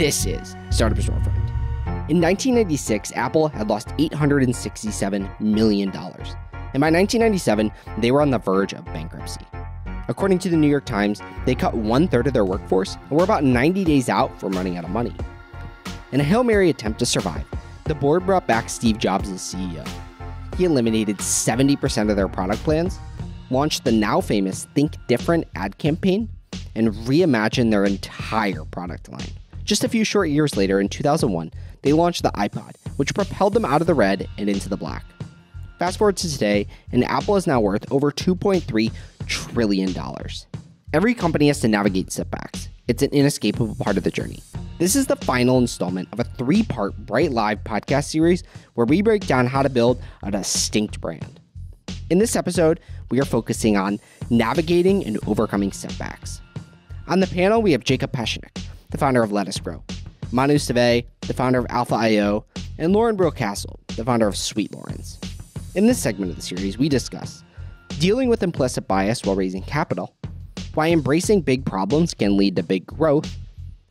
This is Startup Storefront. In 1996, Apple had lost $867 million. And by 1997, they were on the verge of bankruptcy. According to the New York Times, they cut one third of their workforce and were about 90 days out from running out of money. In a Hail Mary attempt to survive, the board brought back Steve Jobs as CEO. He eliminated 70% of their product plans, launched the now famous Think Different ad campaign, and reimagined their entire product line. Just a few short years later, in 2001, they launched the iPod, which propelled them out of the red and into the black. Fast forward to today, and Apple is now worth over $2.3 trillion. Every company has to navigate setbacks. It's an inescapable part of the journey. This is the final installment of a three part BrightLive podcast series where we break down how to build a distinct brand. In this episode, we are focusing on navigating and overcoming setbacks. On the panel, we have Jacob Pechenick, the founder of Lettuce Grow, Manu Seve, the founder of Alphaa IO, and Loren Brill-Castle, the founder of Sweet Loren's. In this segment of the series, we discuss dealing with implicit bias while raising capital, why embracing big problems can lead to big growth,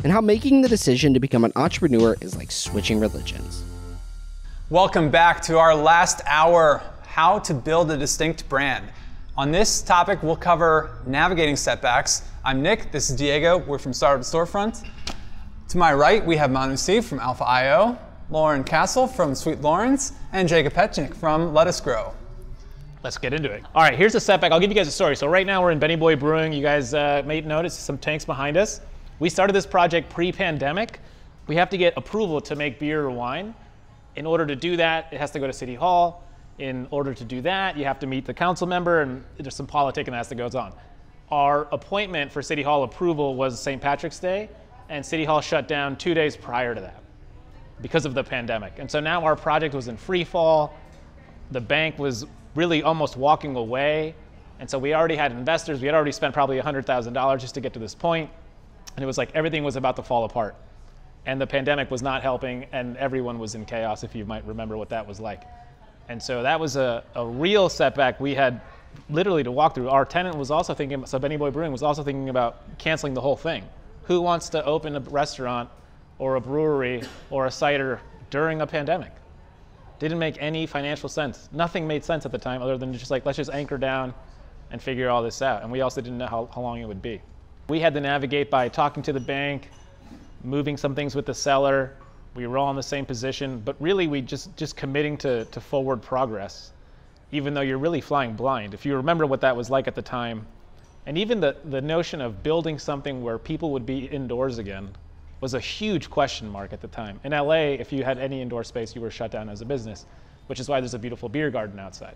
and how making the decision to become an entrepreneur is like switching religions. Welcome back to our last hour how to build a distinct brand. On this topic, we'll cover navigating setbacks. I'm Nick, this is Diego, we're from Startup Storefront. To my right, we have Manu Seve from Alphaa IO, Loren Castle from Sweet Loren's, and Jacob Pechenick from Lettuce Grow. Let's get into it. All right, here's a setback. I'll give you guys a story. So right now we're in Benny Boy Brewing. You guys uh, may notice some tanks behind us. We started this project pre-pandemic. We have to get approval to make beer or wine. In order to do that, it has to go to City Hall. In order to do that, you have to meet the council member, and there's some politicking that goes on. Our appointment for City Hall approval was St. Patrick's Day, and City Hall shut down two days prior to that because of the pandemic. And so now our project was in free fall. The bank was really almost walking away. And so we already had investors. We had already spent probably $100,000 just to get to this point. And it was like everything was about to fall apart. And the pandemic was not helping, and everyone was in chaos, if you might remember what that was like. And so that was a, a real setback we had literally to walk through. Our tenant was also thinking, so Benny Boy Brewing was also thinking about canceling the whole thing. Who wants to open a restaurant or a brewery or a cider during a pandemic? Didn't make any financial sense. Nothing made sense at the time other than just like, let's just anchor down and figure all this out. And we also didn't know how, how long it would be. We had to navigate by talking to the bank, moving some things with the seller, we were all in the same position, but really we just just committing to, to forward progress, even though you're really flying blind. If you remember what that was like at the time, and even the, the notion of building something where people would be indoors again was a huge question mark at the time. In LA, if you had any indoor space, you were shut down as a business, which is why there's a beautiful beer garden outside.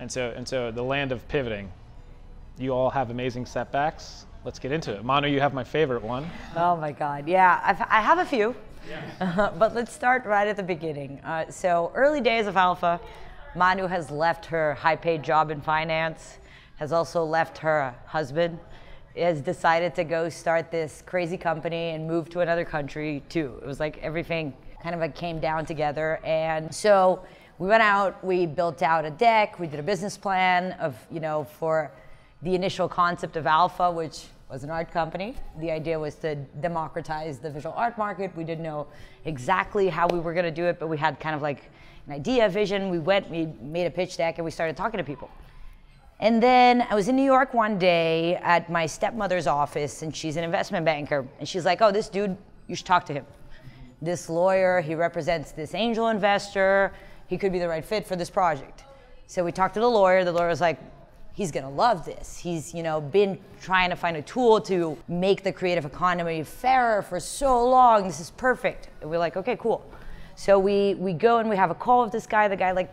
And so, and so the land of pivoting, you all have amazing setbacks. Let's get into it. Manu, you have my favorite one. Oh my God, yeah, I've, I have a few. Yeah. but let's start right at the beginning. Uh, so early days of Alphaa, Manu has left her high-paid job in finance, has also left her husband, has decided to go start this crazy company and move to another country too. It was like everything kind of like came down together. And so we went out, we built out a deck, we did a business plan of, you know, for the initial concept of Alphaa, which was an art company. The idea was to democratize the visual art market. We didn't know exactly how we were going to do it, but we had kind of like an idea, vision. We went, we made a pitch deck, and we started talking to people. And then I was in New York one day at my stepmother's office, and she's an investment banker. And she's like, Oh, this dude, you should talk to him. This lawyer, he represents this angel investor. He could be the right fit for this project. So we talked to the lawyer. The lawyer was like, he's gonna love this. He's, you know, been trying to find a tool to make the creative economy fairer for so long. This is perfect. And we're like, okay, cool. So we we go and we have a call with this guy. The guy like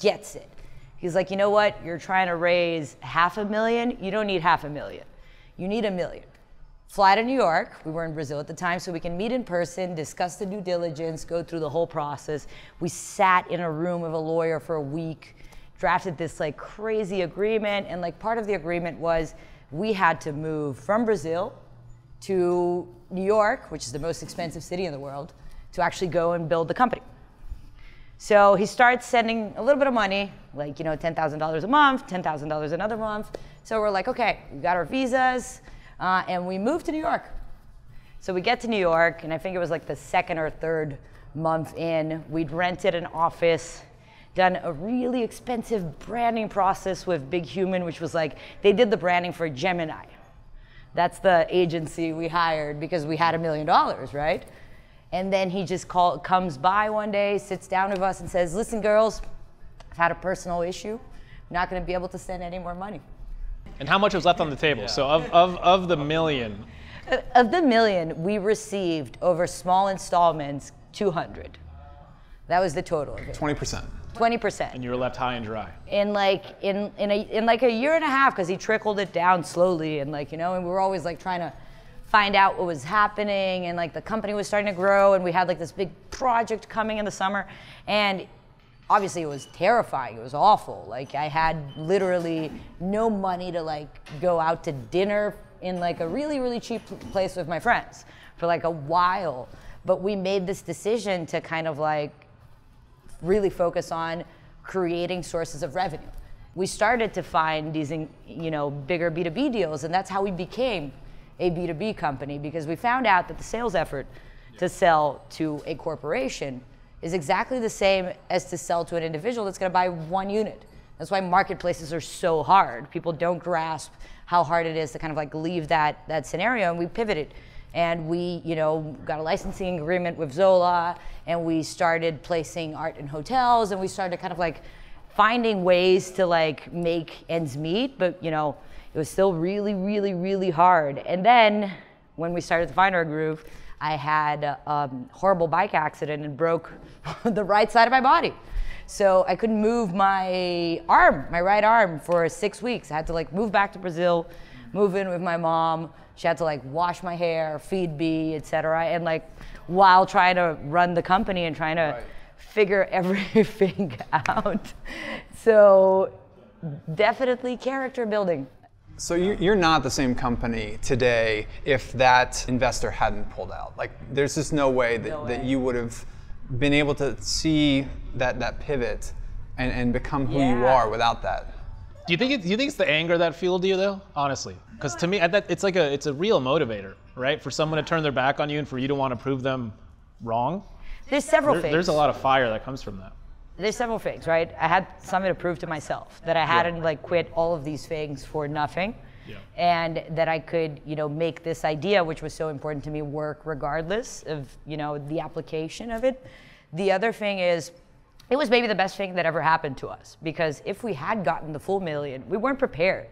gets it. He's like, you know what? You're trying to raise half a million. You don't need half a million. You need a million. Fly to New York. We were in Brazil at the time, so we can meet in person, discuss the due diligence, go through the whole process. We sat in a room with a lawyer for a week drafted this like crazy agreement. And like part of the agreement was we had to move from Brazil to New York, which is the most expensive city in the world, to actually go and build the company. So he starts sending a little bit of money, like, you know, $10,000 a month, $10,000 another month. So we're like, okay, we got our visas, uh, and we moved to New York. So we get to New York, and I think it was like the second or third month in. We'd rented an office, done a really expensive branding process with Big Human, which was like they did the branding for Gemini. That's the agency we hired because we had a million dollars, right? And then he just call, comes by one day, sits down with us, and says, Listen, girls, I've had a personal issue. I'm not going to be able to send any more money. And how much was left on the table? Yeah. So, of, of, of the million, uh, of the million we received over small installments 200 that was the total 20% Twenty percent. And you were left high and dry. In like in in a in like a year and a half, because he trickled it down slowly, and like you know, and we were always like trying to find out what was happening, and like the company was starting to grow, and we had like this big project coming in the summer, and obviously it was terrifying. It was awful. Like I had literally no money to like go out to dinner in like a really really cheap place with my friends for like a while, but we made this decision to kind of like really focus on creating sources of revenue. We started to find these, you know, bigger B2B deals, and that's how we became a B2B company because we found out that the sales effort to sell to a corporation is exactly the same as to sell to an individual that's going to buy one unit. That's why marketplaces are so hard. People don't grasp how hard it is to kind of like leave that that scenario, and we pivoted and we you know got a licensing agreement with zola and we started placing art in hotels and we started kind of like finding ways to like make ends meet but you know it was still really really really hard. And then when we started to find our groove i had a um, horrible bike accident and broke the right side of my body. So i couldn't move my arm my right arm for six weeks. I had to like move back to brazil move in with my mom she had to like wash my hair, feed me, etc. And like while trying to run the company and trying to figure everything out. So definitely character building. So you- you're not the same company today if that investor hadn't pulled out. Like, there's just no way that, No that you would have been able to see that, that pivot and, and become who you are without that. Do you think it, do you think it's the anger that fueled you though? Honestly, because to me, that, it's like a it's a real motivator, right? For someone to turn their back on you and for you to want to prove them wrong. There's several There- things. there's a lot of fire that comes from that. there's several things, right? I had something to prove to myself that I hadn't like quit all of these things for nothing. Yeah. And that I could, you know, make this idea, which was so important to me, work regardless of, you know, the application of it. The other thing is, it was maybe the best thing that ever happened to us because if we had gotten the full million, we weren't prepared.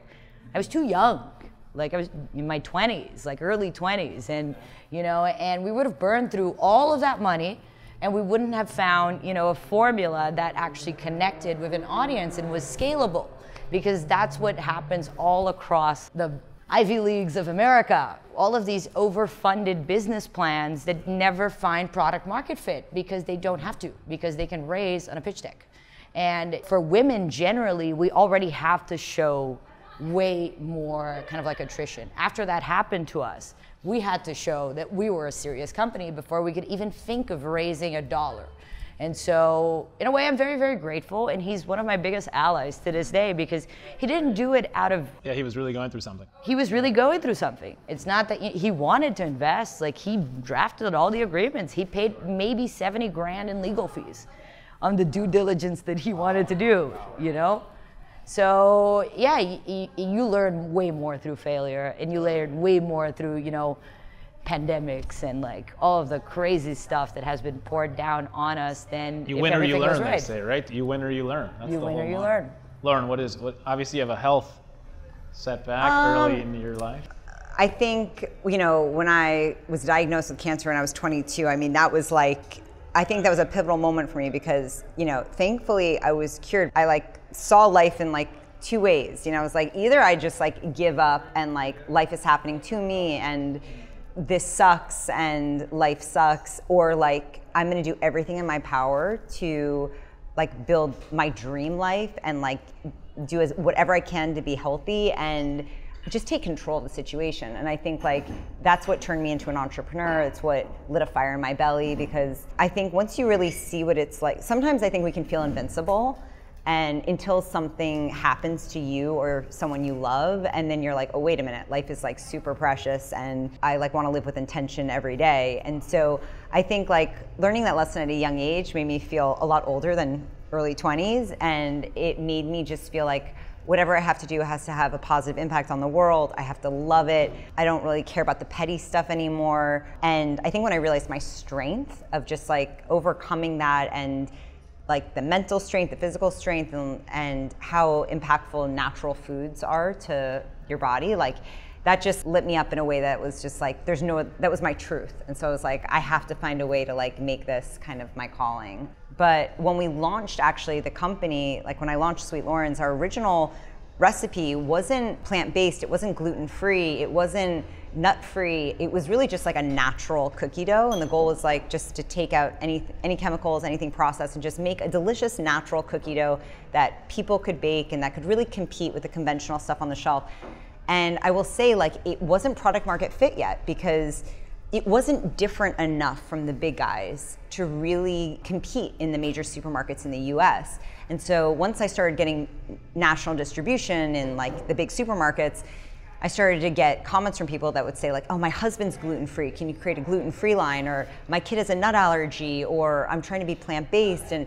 I was too young. Like I was in my 20s, like early 20s, and you know, and we would have burned through all of that money and we wouldn't have found you know a formula that actually connected with an audience and was scalable because that's what happens all across the ivy leagues of america all of these overfunded business plans that never find product market fit because they don't have to because they can raise on a pitch deck and for women generally we already have to show way more kind of like attrition after that happened to us we had to show that we were a serious company before we could even think of raising a dollar. And so, in a way, I'm very, very grateful. And he's one of my biggest allies to this day because he didn't do it out of, Yeah, he was really going through something. he was really going through something. It's not that he wanted to invest, like, he drafted all the agreements. He paid maybe 70 grand in legal fees on the due diligence that he wanted to do, you know? So yeah, you, you learn way more through failure, and you learn way more through you know pandemics and like all of the crazy stuff that has been poured down on us. then You if win or you everything goes learn, they say, right? You win or you learn. That's You the win or you motto. learn. Loren, what is what? Obviously, you have a health setback Um, early in your life. I think, you know, when I was diagnosed with cancer when I was 22, I mean, that was like, I think that was a pivotal moment for me because, you know, thankfully I was cured. I like saw life in like two ways. You know, I was like, either I just like give up and like life is happening to me and this sucks and life sucks, or like I'm gonna do everything in my power to like build my dream life and like do as whatever I can to be healthy and just take control of the situation. And I think like that's what turned me into an entrepreneur. It's what lit a fire in my belly because I think once you really see what it's like, sometimes I think we can feel invincible. And until something happens to you or someone you love, and then you're like, oh, wait a minute, life is like super precious and I like want to live with intention every day. And so I think like learning that lesson at a young age made me feel a lot older than early 20s. And it made me just feel like, whatever I have to do has to have a positive impact on the world. I have to love it. I don't really care about the petty stuff anymore. And I think when I realized my strength of just like overcoming that and like the mental strength, the physical strength, and, and how impactful natural foods are to your body, like that just lit me up in a way that was just like there's no that was my truth. And so i was like i have to find a way to like make this kind of my calling. But when we launched actually the company like when i launched sweet loren's our original recipe wasn't plant-based it wasn't gluten-free it wasn't nut-free it was really just like a natural cookie dough and the goal was like just to take out any any chemicals anything processed and just make a delicious natural cookie dough that people could bake and that could really compete with the conventional stuff on the shelf and I will say, like, it wasn't product market fit yet because it wasn't different enough from the big guys to really compete in the major supermarkets in the US. And so once I started getting national distribution in like the big supermarkets, I started to get comments from people that would say like, "Oh, my husband's gluten free. Can you create a gluten free line?" Or "My kid has a nut allergy," or "I'm trying to be plant based." And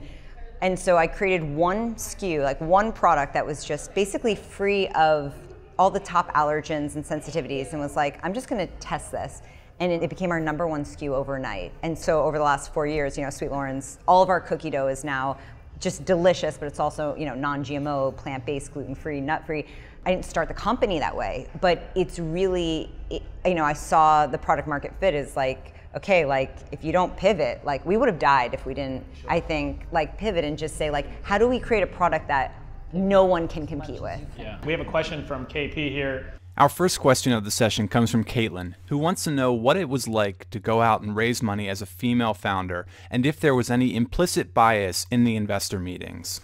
and so I created one SKU, like one product that was just basically free of all the top allergens and sensitivities and was like, I'm just going to test this. And it, it, became our number one SKU overnight. And so over the last four years, you know, Sweet Loren's, all of our cookie dough is now just delicious, but it's also, you know, non-GMO, plant-based, gluten-free, nut-free. I didn't start the company that way, but it's really, it, you know, I saw the product market fit is like, okay, like if you don't pivot, like we would have died if we didn't, sure. I think, like pivot and just say like, how do we create a product that no one can compete with. Yeah. We have a question from KP here. Our first question of the session comes from Caitlin, who wants to know what it was like to go out and raise money as a female founder and if there was any implicit bias in the investor meetings.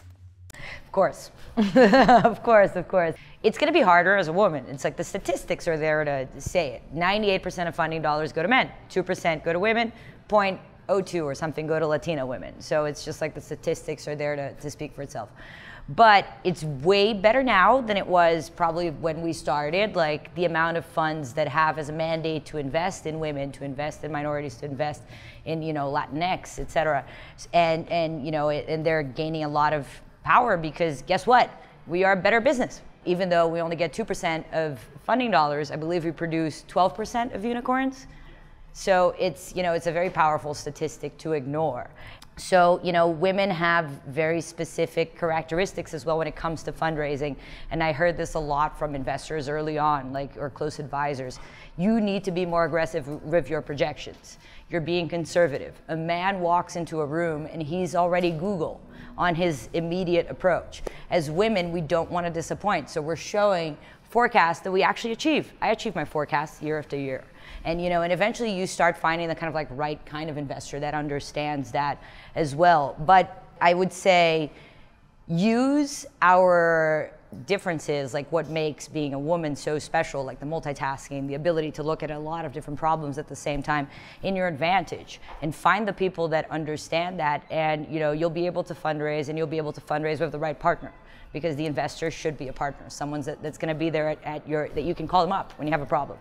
Of course. of course, of course. It's going to be harder as a woman. It's like the statistics are there to say it. 98% of funding dollars go to men, 2% go to women, 0.02 or something go to Latina women. So it's just like the statistics are there to, to speak for itself. But it's way better now than it was probably when we started. Like the amount of funds that have as a mandate to invest in women, to invest in minorities, to invest in you know Latinx, et cetera, and and you know and they're gaining a lot of power because guess what? We are a better business. Even though we only get two percent of funding dollars, I believe we produce 12% of unicorns. So it's you know it's a very powerful statistic to ignore. So, you know, women have very specific characteristics as well when it comes to fundraising. And I heard this a lot from investors early on, like, or close advisors. You need to be more aggressive with your projections. You're being conservative. A man walks into a room and he's already Google on his immediate approach. As women, we don't want to disappoint. So we're showing forecasts that we actually achieve. I achieve my forecasts year after year and you know and eventually you start finding the kind of like right kind of investor that understands that as well. But i would say use our differences like what makes being a woman so special like the multitasking the ability to look at a lot of different problems at the same time in your advantage and find the people that understand that. And you know you'll be able to fundraise and you'll be able to fundraise with the right partner because the investor should be a partner someone that, that's going to be there at, at your that you can call them up when you have a problem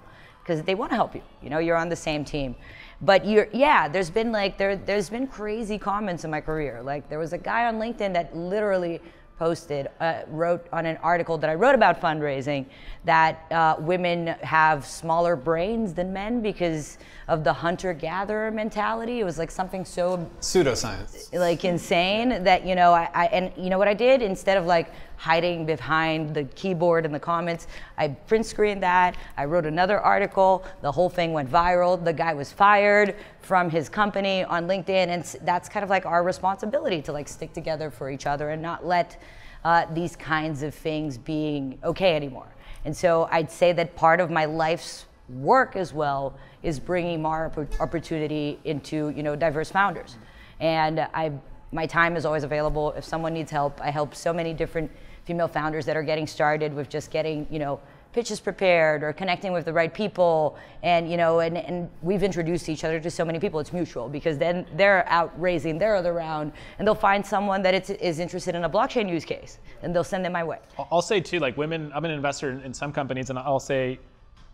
because they want to help you. You know, you're on the same team. But you're, yeah, there's been like, there, there's been crazy comments in my career. Like there was a guy on LinkedIn that literally posted, uh, wrote on an article that I wrote about fundraising that uh, women have smaller brains than men because of the hunter-gatherer mentality. It was like something so pseudoscience, like insane that you know. I, I and you know what I did instead of like hiding behind the keyboard in the comments. I print screened that. I wrote another article. The whole thing went viral. The guy was fired from his company on LinkedIn, and that's kind of like our responsibility to like stick together for each other and not let uh, these kinds of things being okay anymore. And so I'd say that part of my life's work as well is bringing more opportunity into you know diverse founders. And I, my time is always available. If someone needs help, I help so many different female founders that are getting started with just getting, you know, pitches prepared or connecting with the right people and you know and, and we've introduced each other to so many people it's mutual because then they're out raising their other round and they'll find someone that is interested in a blockchain use case and they'll send them my way i'll say too like women i'm an investor in some companies and i'll say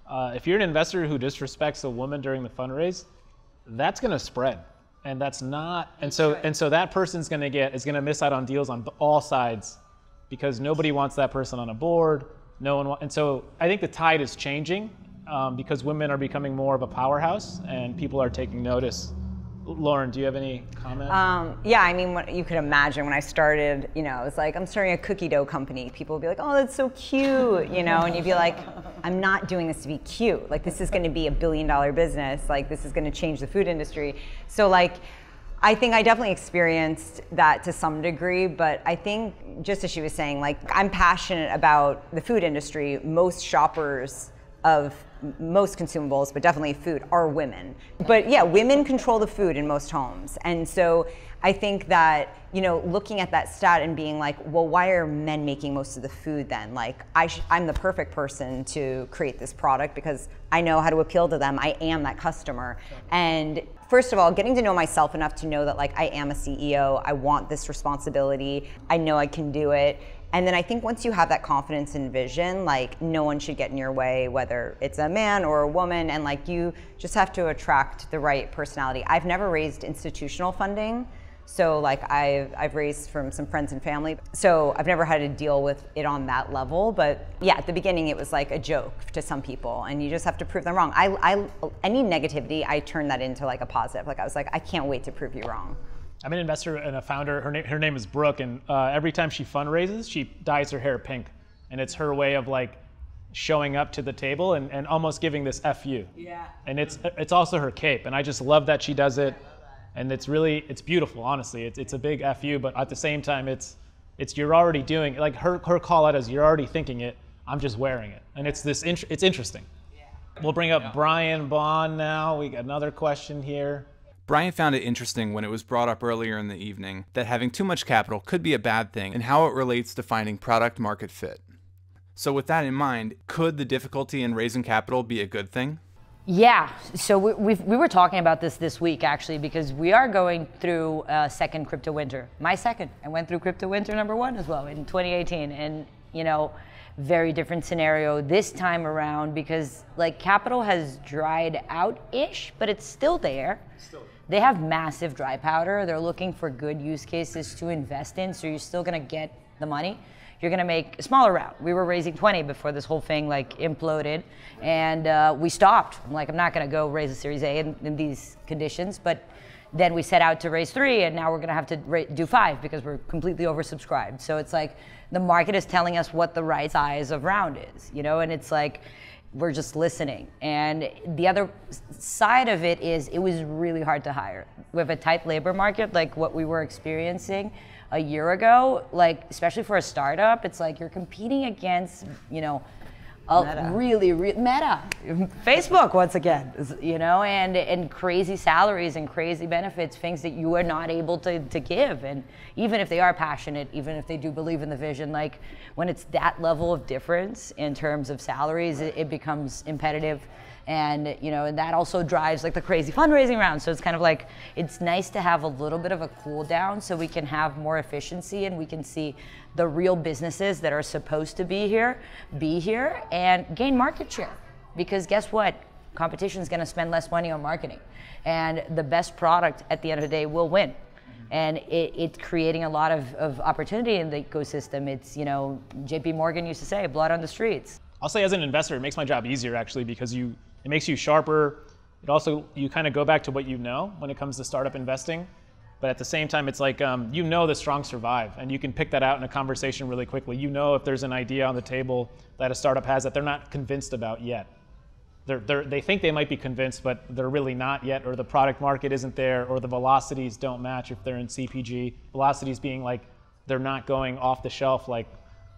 uh, if you're an investor who disrespects a woman during the fundraise that's going to spread and that's not and so and so that person's going to get is going to miss out on deals on all sides because nobody wants that person on a board no one and so i think the tide is changing um, because women are becoming more of a powerhouse and people are taking notice Loren, do you have any comment? Um, yeah, I mean, what you could imagine when I started, you know, it's like I'm starting a cookie dough company. People would be like, "Oh, that's so cute," you know, and you'd be like, "I'm not doing this to be cute. Like, this is going to be a billion dollar business. Like, this is going to change the food industry." So, like, I think I definitely experienced that to some degree, but I think just as she was saying, like, I'm passionate about the food industry. Most shoppers of most consumables, but definitely food, are women. But yeah, women control the food in most homes. And so I think that, you know, looking at that stat and being like, well, why are men making most of the food then? Like, I am the perfect person to create this product because I know how to appeal to them. I am that customer. And first of all, getting to know myself enough to know that, like, I am a CEO, I want this responsibility, I know I can do it and then I think once you have that confidence and vision, like no one should get in your way, whether it's a man or a woman, and like you just have to attract the right personality. I've never raised institutional funding. So like I've I've raised from some friends and family. So I've never had to deal with it on that level. But yeah, at the beginning it was like a joke to some people, and you just have to prove them wrong. I, I any negativity I turn that into like a positive. Like I was like I can't wait to prove you wrong. I'm an investor and a founder. Her, na- her name is Brooke, and uh, every time she fundraises, she dyes her hair pink, and it's her way of like showing up to the table and, and almost giving this fu. Yeah. And it's it's also her cape, and I just love that she does it, and it's really it's beautiful. Honestly, it's it's a big fu, but at the same time, it's it's you're already doing like her her call out is you're already thinking it. I'm just wearing it, and it's this int- it's interesting. Yeah. We'll bring up Brian Bond now. We got another question here. Brian found it interesting when it was brought up earlier in the evening that having too much capital could be a bad thing and how it relates to finding product market fit. So, with that in mind, could the difficulty in raising capital be a good thing? Yeah, so we, we were talking about this this week actually because we are going through a second crypto winter. My second. I went through crypto winter number one as well in 2018. And, you know, very different scenario this time around because like capital has dried out ish, but it's still there. Still they have massive dry powder. They're looking for good use cases to invest in, so you're still gonna get the money. You're gonna make a smaller round. We were raising 20 before this whole thing like imploded, and uh, we stopped. I'm like, I'm not gonna go raise a Series A in, in these conditions, but then we set out to raise three, and now we're gonna have to ra- do five because we're completely oversubscribed. So it's like the market is telling us what the right size of round is, you know, and it's like we're just listening. And the other side of it is it was really hard to hire. With a tight labor market like what we were experiencing a year ago, like especially for a startup, it's like you're competing against, you know, Oh, a really, really meta. Facebook once again you know and and crazy salaries and crazy benefits things that you are not able to, to give. And even if they are passionate even if they do believe in the vision like when it's that level of difference in terms of salaries it, it becomes impetitive and you know and that also drives like the crazy fundraising round. So it's kind of like it's nice to have a little bit of a cool down so we can have more efficiency and we can see the real businesses that are supposed to be here be here and gain market share. Because guess what? Competition is going to spend less money on marketing. And the best product at the end of the day will win. And it, it's creating a lot of, of opportunity in the ecosystem. It's you know jp morgan used to say blood on the streets. I'll say as an investor, it makes my job easier actually because you it makes you sharper. It also, you kind of go back to what you know when it comes to startup investing. But at the same time, it's like um, you know the strong survive, and you can pick that out in a conversation really quickly. You know if there's an idea on the table that a startup has that they're not convinced about yet. They're, they're, they think they might be convinced, but they're really not yet, or the product market isn't there, or the velocities don't match if they're in CPG. Velocities being like they're not going off the shelf, like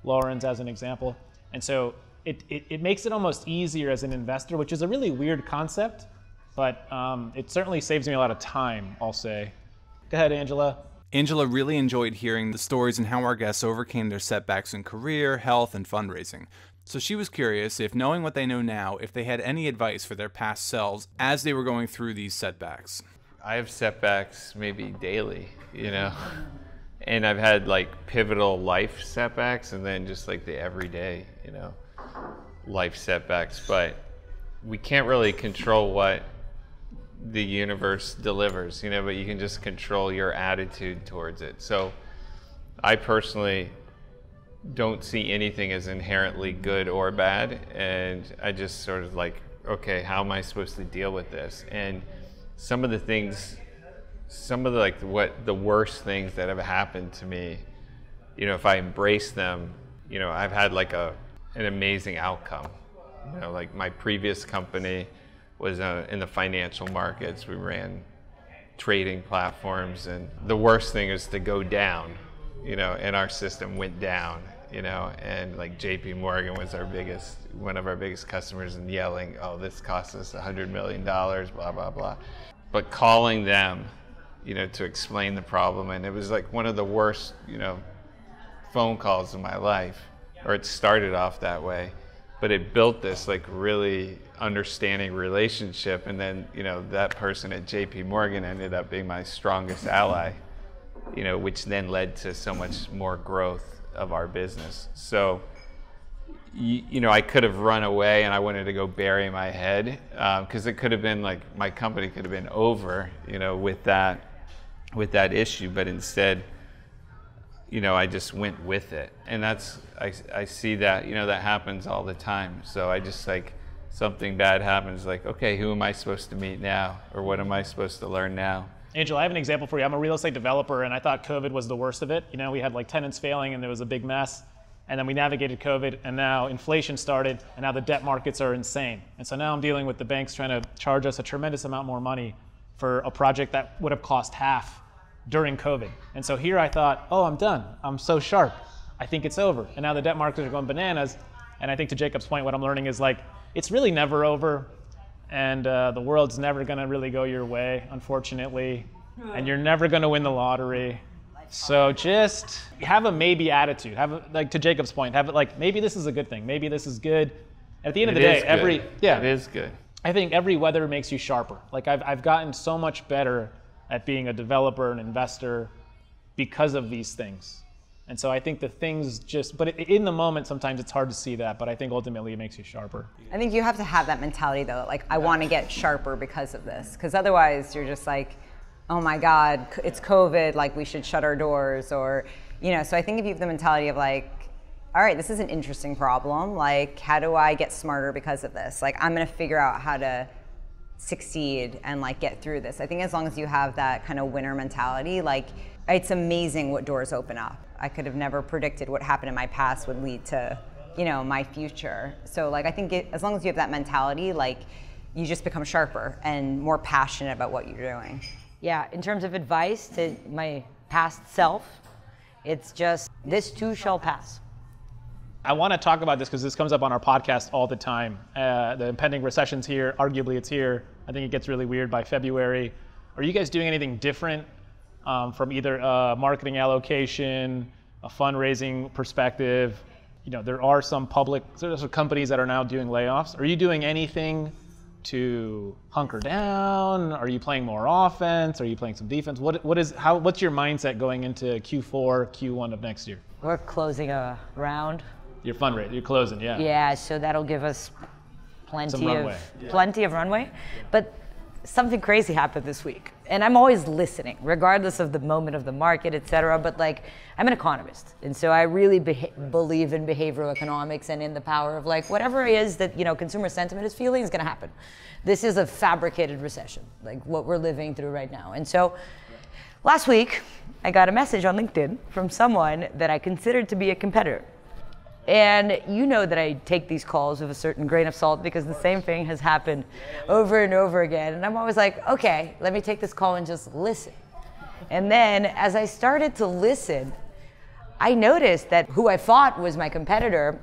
Loren's as an example. And so it, it, it, makes it almost easier as an investor, which is a really weird concept, but um, it certainly saves me a lot of time, I'll say. Go ahead, Angela. Angela really enjoyed hearing the stories and how our guests overcame their setbacks in career, health, and fundraising. So she was curious if, knowing what they know now, if they had any advice for their past selves as they were going through these setbacks. I have setbacks maybe daily, you know, and I've had like pivotal life setbacks and then just like the everyday, you know, life setbacks. But we can't really control what the universe delivers, you know, but you can just control your attitude towards it. So I personally don't see anything as inherently good or bad. And I just sort of like, okay, how am I supposed to deal with this? And some of the things, some of the like what the worst things that have happened to me, you know, if I embrace them, you know, I've had like a an amazing outcome. You know, like my previous company was uh, in the financial markets. We ran trading platforms, and the worst thing is to go down you know, and our system went down, you know, and like JP Morgan was our biggest, one of our biggest customers and yelling, oh, this cost us a $100 million, blah, blah, blah. But calling them, you know, to explain the problem, and it was like one of the worst, you know, phone calls in my life, or it started off that way. But it built this like really understanding relationship, and then you know that person at J.P. Morgan ended up being my strongest ally you know, which then led to so much more growth of our business. So, you, you know, I could have run away and I wanted to go bury my head because um, it could have been like my company could have been over, you know, with that with that issue. But instead, you know, I just went with it, and that's I, I see that you know that happens all the time. So I just like something bad happens, like okay, who am I supposed to meet now, or what am I supposed to learn now? Angel, I have an example for you. I'm a real estate developer, and I thought COVID was the worst of it. You know, we had like tenants failing, and there was a big mess. And then we navigated COVID, and now inflation started, and now the debt markets are insane. And so now I'm dealing with the banks trying to charge us a tremendous amount more money for a project that would have cost half during COVID. And so here I thought, oh, I'm done. I'm so sharp. I think it's over. And now the debt markets are going bananas. And I think to Jacob's point, what I'm learning is like, it's really never over and uh, the world's never going to really go your way, unfortunately, and you're never going to win the lottery. So just have a maybe attitude. Have a, like to Jacob's point, have it like maybe this is a good thing. Maybe this is good. At the end it of the day, every yeah, it is good. I think every weather makes you sharper. Like I've I've gotten so much better at being a developer and investor because of these things. And so I think the things just, but in the moment, sometimes it's hard to see that, but I think ultimately it makes you sharper. I think you have to have that mentality though, like, I want to get sharper because of this. Because otherwise, you're just like, oh my God, it's COVID, like, we should shut our doors. Or, you know, so I think if you have the mentality of like, all right, this is an interesting problem. Like, how do I get smarter because of this? Like, I'm going to figure out how to succeed and like get through this. I think as long as you have that kind of winner mentality, like, it's amazing what doors open up. I could have never predicted what happened in my past would lead to, you know, my future. So like I think it, as long as you have that mentality, like you just become sharper and more passionate about what you're doing. Yeah, in terms of advice to my past self, it's just this too shall pass. I want to talk about this because this comes up on our podcast all the time. Uh, the impending recession's here. Arguably, it's here. I think it gets really weird by February. Are you guys doing anything different um, from either a marketing allocation, a fundraising perspective. You know, there are some public there's some companies that are now doing layoffs. Are you doing anything to hunker down? Are you playing more offense? Are you playing some defense? What what is how what's your mindset going into Q4, Q1 of next year? We're closing a round. Your fundraise, you're closing, yeah. Yeah, so that'll give us plenty of runway. plenty of runway. But something crazy happened this week and i'm always listening regardless of the moment of the market et cetera but like i'm an economist and so i really be- believe in behavioral economics and in the power of like whatever it is that you know consumer sentiment is feeling is going to happen this is a fabricated recession like what we're living through right now and so last week i got a message on linkedin from someone that i considered to be a competitor and you know that I take these calls with a certain grain of salt because the same thing has happened over and over again. And I'm always like, okay, let me take this call and just listen. And then as I started to listen, I noticed that who I thought was my competitor,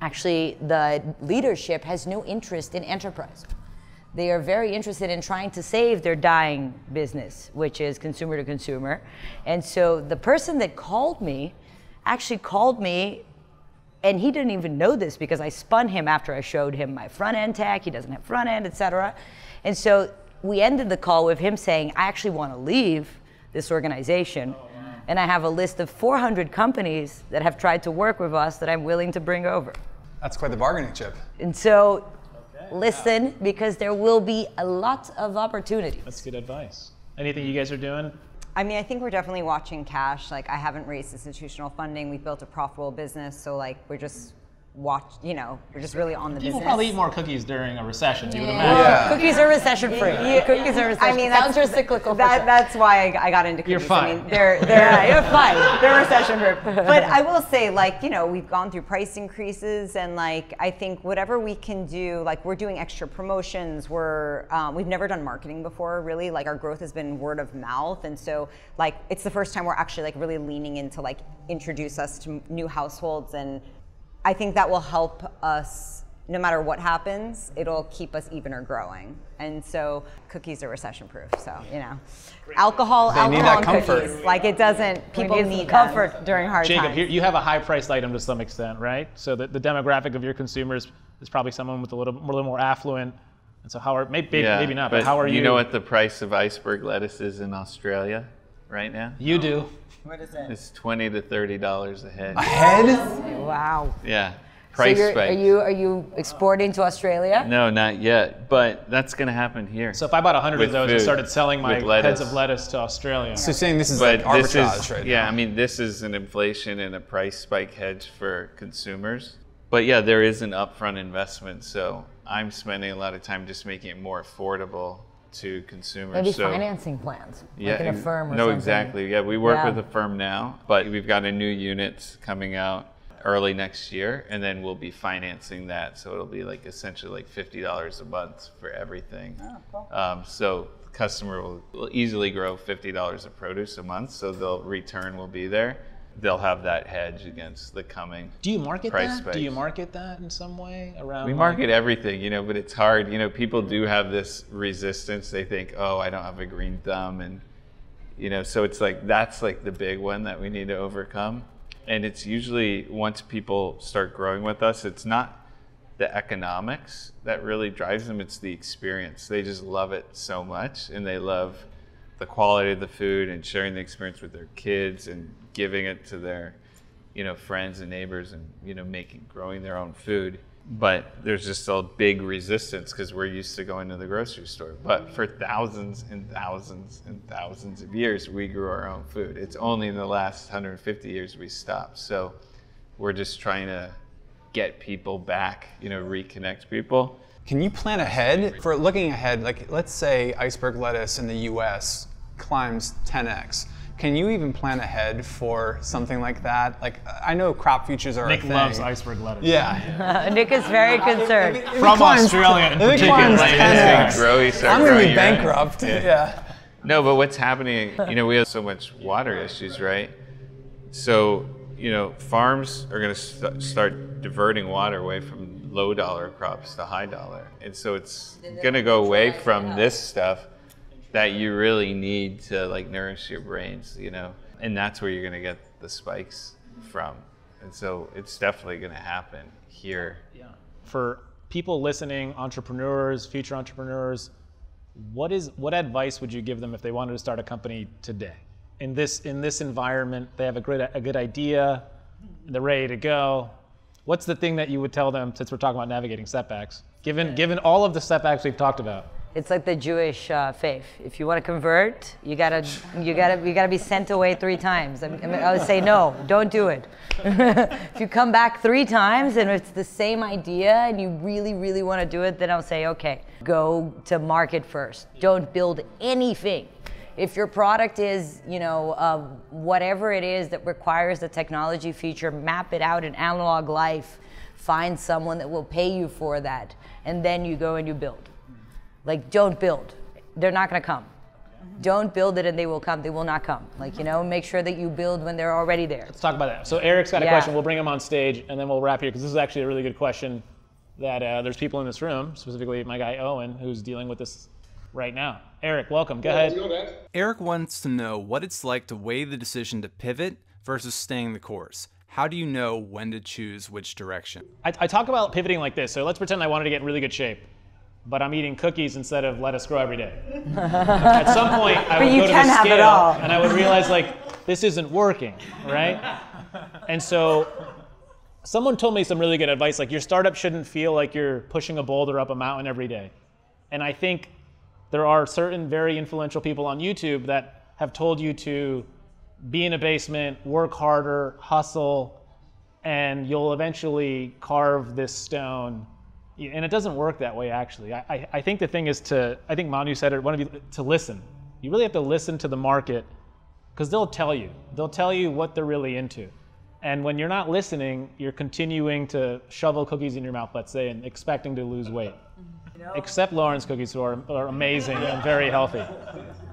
actually, the leadership has no interest in enterprise. They are very interested in trying to save their dying business, which is consumer to consumer. And so the person that called me actually called me and he didn't even know this because I spun him after I showed him my front end tech. He doesn't have front end, etc. And so we ended the call with him saying, I actually want to leave this organization. Oh, and I have a list of 400 companies that have tried to work with us that I'm willing to bring over. That's quite the bargaining chip. And so listen because there will be a lot of opportunities. That's good advice. Anything you guys are doing? I mean, I think we're definitely watching cash. Like, I haven't raised institutional funding. We've built a profitable business, so like, we're just watch. You know, we're just really on the People business. probably eat more cookies during a recession. You would imagine. Yeah. Cookies are recession free. Cookies are recession. I mean, that's sounds cyclical. That, that's why I, I got into cookies. You're fine. I mean, they're they're you're fine. They're recession proof. But I will say, like you know, we've gone through price increases, and like I think whatever we can do, like we're doing extra promotions. We're um, we've never done marketing before, really. Like our growth has been word of mouth, and so like it's the first time we're actually like really leaning into like introduce us to new households, and I think that will help us no matter what happens, it'll keep us even or growing. And so cookies are recession proof. So, you know, alcohol, They need alcohol that and comfort. cookies. Like it doesn't, people need need, comfort comfort. during hard Jacob, times. here, you have a high priced item to some extent, right? So the, the demographic of your consumers is probably someone with a little, a little more affluent. And so how are maybe Yeah, maybe not, but, how are you? You know what the price of iceberg lettuce is in Australia right now? you do. What is it? It's twenty to thirty dollars a head. A head? Wow. Yeah, price you're, are you are you exporting to Australia? No, not yet, but that's gonna happen here. So if I bought 100 of those and started selling my heads of lettuce to Australia, So saying this is but like this arbitrage is right yeah, now. I mean this is an inflation and a price spike hedge for consumers. But yeah, there is an upfront investment, so I'm spending a lot of time just making it more affordable to consumers. Maybe so, financing plans, Yeah, like in Affirm or no, something. exactly. Yeah, we work Yeah. with Affirm now, but we've got a new unit coming out early next year, and then we'll be financing that. So it'll be like essentially like fifty dollars a month for everything. Oh, cool. Um, so the customer will, will easily grow fifty dollars of produce a month, so the return will be there. They'll have that hedge against the coming. do you market price that? Do you market that in some way around? We like- market everything, you know, but it's hard. You know, people do have this resistance. They think, oh, I don't have a green thumb. And, you know, so it's like that's like the big one that we need to overcome. And it's usually once people start growing with us, it's not the economics that really drives them, it's the experience. They just love it so much and they love the quality of the food and sharing the experience with their kids and giving it to their you know friends and neighbors and you know making growing their own food but there's just a big resistance because we're used to going to the grocery store but for thousands and thousands and thousands of years we grew our own food it's only in the last 150 years we stopped so we're just trying to get people back you know reconnect people Can you plan ahead for looking ahead? Like, let's say iceberg lettuce in the U.S. climbs 10x. Can you even plan ahead for something like that? Like, I know crop futures are Nick a thing. loves iceberg lettuce. Yeah. Nick is very concerned. If it From climbs- Australia in if it climbs particular. 10x, grow you start I'm gonna be your own. bankrupt. Yeah. No, but what's happening, you know, we have so much water issues, right? So, you know, farms are going to st- start diverting water away from low dollar crops to high dollar. And so it's going to go away from this stuff that you really need to like nourish your brains, you know? And that's where you're going to get the spikes from. And so it's definitely going to happen here. Yeah. For people listening, entrepreneurs, future entrepreneurs, what is what advice would you give them if they wanted to start a company today? In this in this environment, they have a great a good idea, they're ready to go. What's the thing that you would tell them since we're talking about navigating setbacks? Given given all of the setbacks we've talked about. It's like the Jewish uh, faith. If you want to convert, you gotta, you gotta, you gotta be sent away three times. I, mean, I would say no, don't do it. if you come back three times and it's the same idea and you really, really want to do it, then I'll say okay, go to market first. Don't build anything. If your product is, you know, uh, whatever it is that requires the technology feature, map it out in analog life. Find someone that will pay you for that, and then you go and you build. Like, don't build. They're not going to come. Don't build it and they will come. They will not come. Like, you know, make sure that you build when they're already there. Let's talk about that. So Eric's got a Yeah. question. We'll bring him on stage and then we'll wrap here because this is actually a really good question that uh, there's people in this room, specifically my guy Owen, who's dealing with this right now. Eric, welcome. Go ahead. Eric wants to know what it's like to weigh the decision to pivot versus staying the course. How do you know when to choose which direction? I, I talk about pivoting like this. So let's pretend I wanted to get in really good shape, but I'm eating cookies instead of lettuce grow every day. At some point, I would go to the scale all. and I would realize like this isn't working, right? And so someone told me some really good advice like your startup shouldn't feel like you're pushing a boulder up a mountain every day. And I think there are certain very influential people on YouTube that have told you to be in a basement, work harder, hustle, and you'll eventually carve this stone. And it doesn't work that way, actually. I, I, I think the thing is to, I think Manu said it, one of you, to listen. You really have to listen to the market because they'll tell you. They'll tell you what they're really into. And when you're not listening, you're continuing to shovel cookies in your mouth, let's say, and expecting to lose weight. Except Loren's cookies, who are, are amazing and very healthy.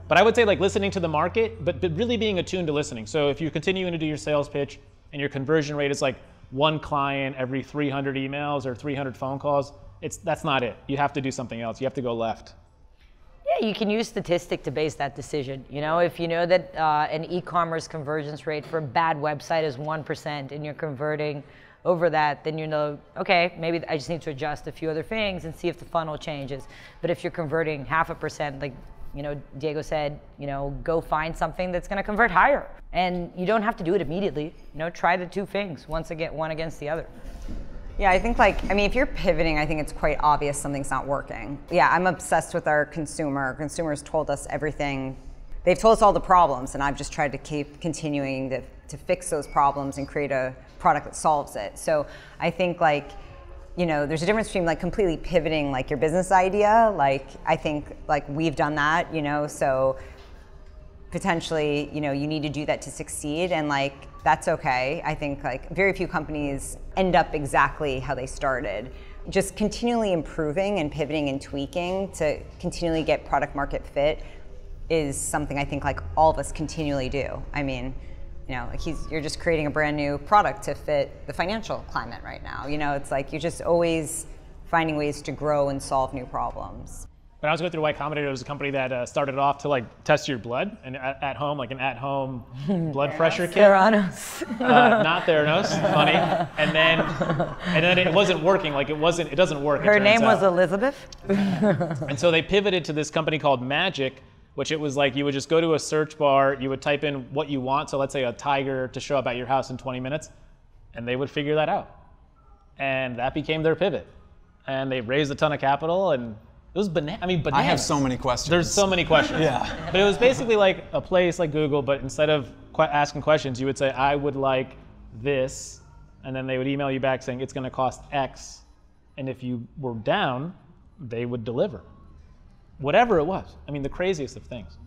But I would say like listening to the market, but, but really being attuned to listening. So if you're continuing to do your sales pitch and your conversion rate is like one client every 300 emails or 300 phone calls, it's that's not it. You have to do something else. You have to go left. Yeah, you can use statistic to base that decision. You know, if you know that uh, an e-commerce conversions rate for a bad website is one percent, and you're converting over that, then you know, okay, maybe I just need to adjust a few other things and see if the funnel changes. But if you're converting half a percent, like you know, Diego said, you know, go find something that's going to convert higher, and you don't have to do it immediately. You know, try the two things, once again, one against the other. Yeah, I think like I mean, if you're pivoting, I think it's quite obvious something's not working. Yeah, I'm obsessed with our consumer. Consumers told us everything. They've told us all the problems, and I've just tried to keep continuing to, to fix those problems and create a product that solves it. So I think like, you know, there's a difference between like completely pivoting like your business idea. Like I think like we've done that, you know, so potentially, you know, you need to do that to succeed and like that's okay. I think like very few companies end up exactly how they started. Just continually improving and pivoting and tweaking to continually get product market fit is something I think like all of us continually do. I mean, you know, like he's you're just creating a brand new product to fit the financial climate right now. You know, it's like you're just always finding ways to grow and solve new problems. When I was going through Y Combinator, it was a company that uh, started off to like test your blood and at, at home, like an at-home blood pressure kit. Theranos. Uh, not Theranos, funny. And then, and then it wasn't working. Like it wasn't. It doesn't work. Her turns name was out. Elizabeth. And so they pivoted to this company called Magic, which it was like you would just go to a search bar, you would type in what you want. So let's say a tiger to show up at your house in 20 minutes, and they would figure that out. And that became their pivot. And they raised a ton of capital, and it was banana. I mean, I have so many questions. There's so many questions. Yeah. But it was basically like a place like Google, but instead of asking questions, you would say, I would like this. And then they would email you back saying it's going to cost X. And if you were down, they would deliver. Whatever it was. I mean, the craziest of things.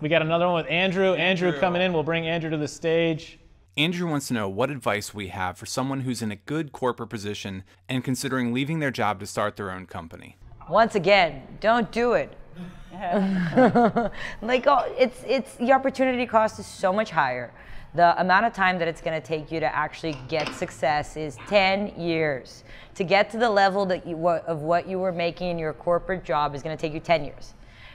We got another one with Andrew. Andrew, coming in. We'll bring Andrew to the stage. Andrew wants to know what advice we have for someone who's in a good corporate position and considering leaving their job to start their own company. Once again, don't do it. like oh, it's it's the opportunity cost is so much higher. The amount of time that it's going to take you to actually get success is 10 years. To get to the level that you of what you were making in your corporate job is going to take you 10 years.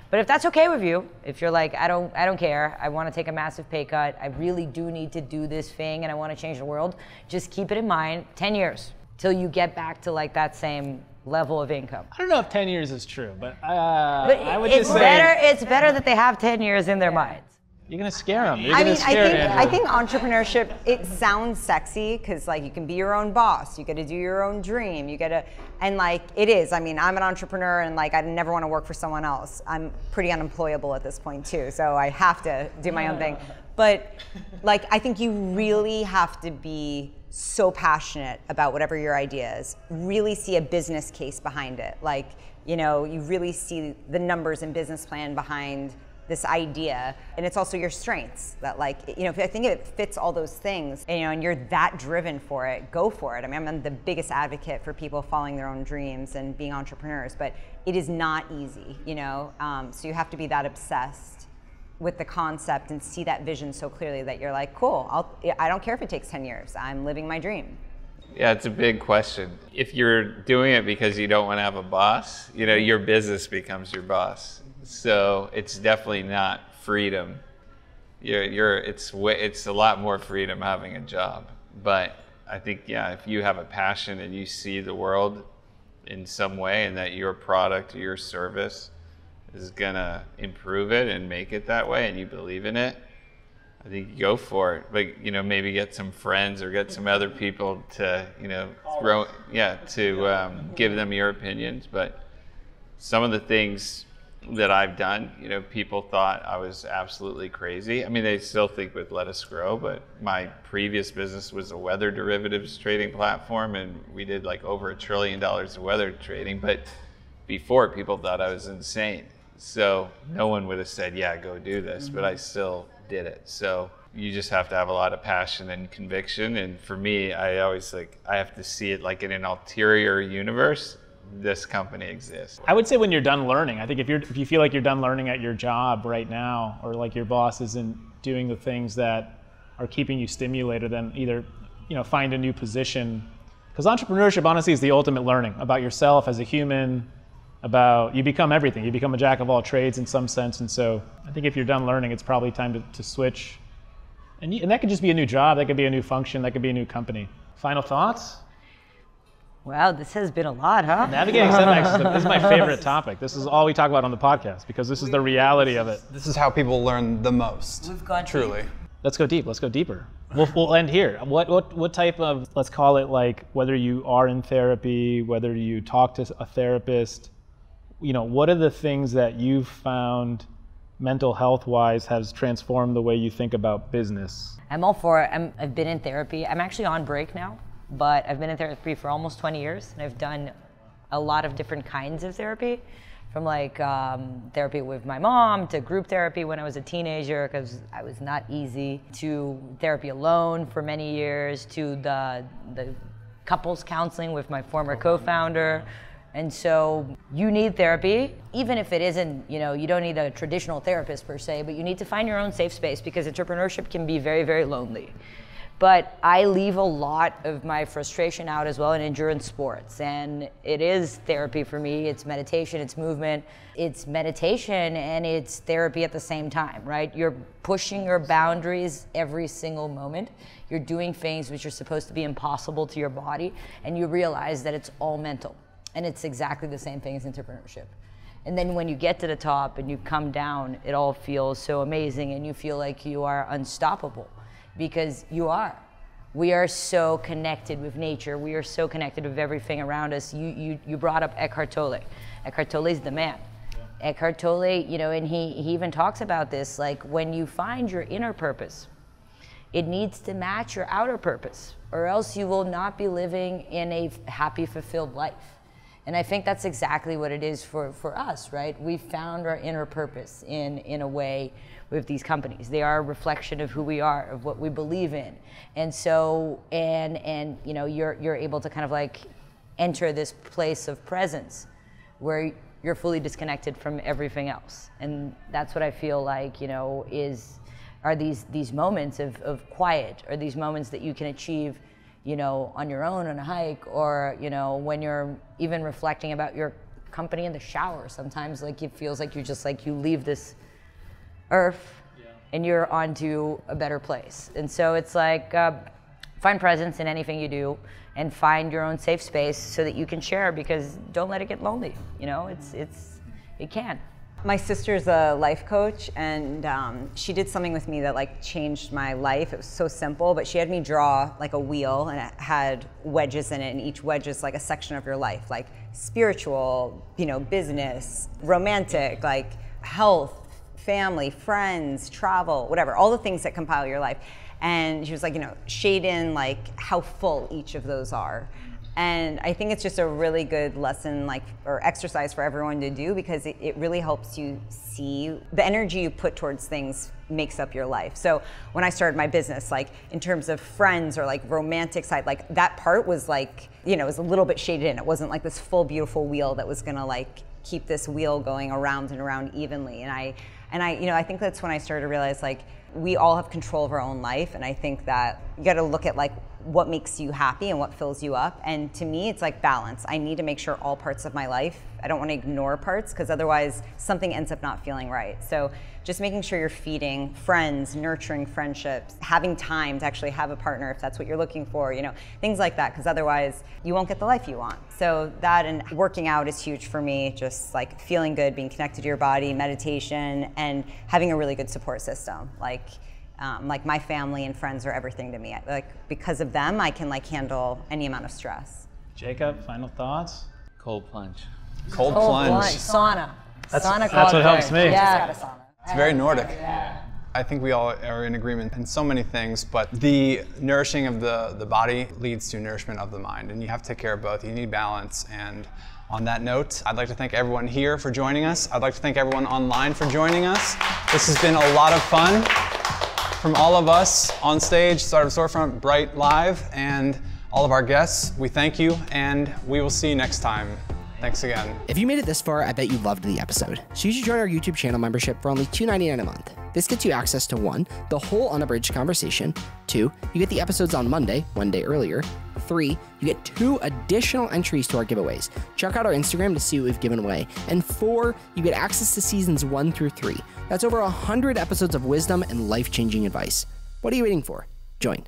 But if that's okay with you, if you're like, I don't, I don't care, I want to take a massive pay cut, I really do need to do this thing, and I want to change the world, just keep it in mind. 10 years till you get back to like that same level of income. I don't know if 10 years is true, but, uh, But I would it's just say. It's better that they have 10 years in their minds. You're going to scare them. You're I mean, I think Andrew. I think entrepreneurship it sounds sexy because like you can be your own boss. You get to do your own dream. You get to and like it is. I mean, I'm an entrepreneur and like I never want to work for someone else. I'm pretty unemployable at this point too, so I have to do my own thing. But like I think you really have to be so passionate about whatever your idea is. Really see a business case behind it. Like you know, you really see the numbers and business plan behind this idea and it's also your strengths that like you know if i think it fits all those things and, you know and you're that driven for it go for it. I mean i'm the biggest advocate for people following their own dreams and being entrepreneurs but it is not easy you know? Um, so you have to be that obsessed with the concept and see that vision so clearly that you're like cool I'll, i don't care if it takes 10 years. I'm living my dream Yeah, it's a big question. If you're doing it because you don't want to have a boss, you know, your business becomes your boss. So it's definitely not freedom. You're, you're it's it's a lot more freedom having a job. but I think yeah, if you have a passion and you see the world in some way, and that your product or your service is gonna improve it and make it that way, and you believe in it, I think you go for it. But you know, maybe get some friends or get some other people to you know throw yeah to um, give them your opinions. But some of the things that I've done, you know, people thought I was absolutely crazy. I mean, they still think with Lettuce Grow, but my previous business was a weather derivatives trading platform, and we did like over a trillion dollars of weather trading. But before, people thought I was insane. So no one would have said, "Yeah, go do this," but I still did it. So you just have to have a lot of passion and conviction. And for me, I always like I have to see it like in an ulterior universe this company exists. I would say when you're done learning. I think if you're if you feel like you're done learning at your job right now, or like your boss isn't doing the things that are keeping you stimulated, then either you know find a new position. Because entrepreneurship, honestly, is the ultimate learning about yourself as a human. About you become everything. You become a jack of all trades in some sense. And so I think if you're done learning, it's probably time to, to switch. And, and that could just be a new job. That could be a new function. That could be a new company. Final thoughts? Wow, this has been a lot, huh? Navigating setbacks is, this is my favorite topic. This is all we talk about on the podcast because this is the reality of it. This is how people learn the most. We've gone truly. Let's go deep. Let's go deeper. We'll, we'll end here. What, what, what type of, let's call it like whether you are in therapy, whether you talk to a therapist, you know, what are the things that you've found mental health wise has transformed the way you think about business? I'm all for it. I'm, I've been in therapy. I'm actually on break now, but I've been in therapy for almost 20 years, and I've done a lot of different kinds of therapy, from like um, therapy with my mom to group therapy when I was a teenager because I was not easy, to therapy alone for many years, to the the couples counseling with my former co-founder. And so you need therapy, even if it isn't, you know, you don't need a traditional therapist per se, but you need to find your own safe space because entrepreneurship can be very, very lonely. But I leave a lot of my frustration out as well in endurance sports. And it is therapy for me. It's meditation, it's movement, it's meditation, and it's therapy at the same time, right? You're pushing your boundaries every single moment. You're doing things which are supposed to be impossible to your body, and you realize that it's all mental. And it's exactly the same thing as entrepreneurship. And then when you get to the top and you come down, it all feels so amazing and you feel like you are unstoppable because you are. We are so connected with nature. We are so connected with everything around us. You, you, you brought up Eckhart Tolle. Eckhart Tolle is the man. Eckhart Tolle, you know, and he, he even talks about this like when you find your inner purpose, it needs to match your outer purpose, or else you will not be living in a happy, fulfilled life. And I think that's exactly what it is for, for us, right? We found our inner purpose in, in a way with these companies. They are a reflection of who we are, of what we believe in. And so, and, and you know, you're, you're able to kind of like enter this place of presence where you're fully disconnected from everything else. And that's what I feel like, you know, is, are these, these moments of, of quiet, or these moments that you can achieve you know, on your own on a hike, or you know, when you're even reflecting about your company in the shower. Sometimes, like it feels like you just like you leave this earth yeah. and you're onto a better place. And so it's like uh, find presence in anything you do, and find your own safe space so that you can share. Because don't let it get lonely. You know, it's it's it can. My sister's a life coach, and um, she did something with me that like changed my life. It was so simple, but she had me draw like a wheel, and it had wedges in it, and each wedge is like a section of your life, like spiritual, you know, business, romantic, like health, family, friends, travel, whatever, all the things that compile your life. And she was like, you know, shade in like how full each of those are. And I think it's just a really good lesson, like, or exercise for everyone to do because it, it, really helps you see the energy you put towards things makes up your life. So when I started my business, like, in terms of friends or like romantic side, like, that part was like, you know, it was a little bit shaded in. It wasn't like this full, beautiful wheel that was gonna like keep this wheel going around and around evenly. And I, and I, you know, I think that's when I started to realize like, we all have control of our own life and i think that you got to look at like what makes you happy and what fills you up. And to me, it's like balance. I need to make sure all parts of my life, I don't want to ignore parts because otherwise something ends up not feeling right. So just making sure you're feeding friends, nurturing friendships, having time to actually have a partner if that's what you're looking for, you know, things like that because otherwise you won't get the life you want. So that and working out is huge for me, just like feeling good, being connected to your body, meditation, and having a really good support system. Like um, like my family and friends are everything to me. Like because of them, I can like handle any amount of stress. Jacob, final thoughts? Cold plunge. Cold Oh, plunge. lunch, sauna. That's- sauna that's what helps me. Yeah. It's very Nordic. I think we all are in agreement in so many things, but the nourishing of the, the body leads to nourishment of the mind, and you have to take care of both. You need balance. And on that note, I'd like to thank everyone here for joining us. I'd like to thank everyone online for joining us. This has been a lot of fun. From all of us on stage, Startup Storefront, BrightLive, and all of our guests, we thank you, and we will see you next time. Thanks again. If you made it this far, I bet you loved the episode. So you should join our YouTube channel membership for only $2.99 a month. This gets you access to one, the whole unabridged conversation. Two, you get the episodes on Monday, one day earlier. Three, you get two additional entries to our giveaways. Check out our Instagram to see what we've given away. And four, you get access to seasons one through three. That's over 100 episodes of wisdom and life changing advice. What are you waiting for? Join.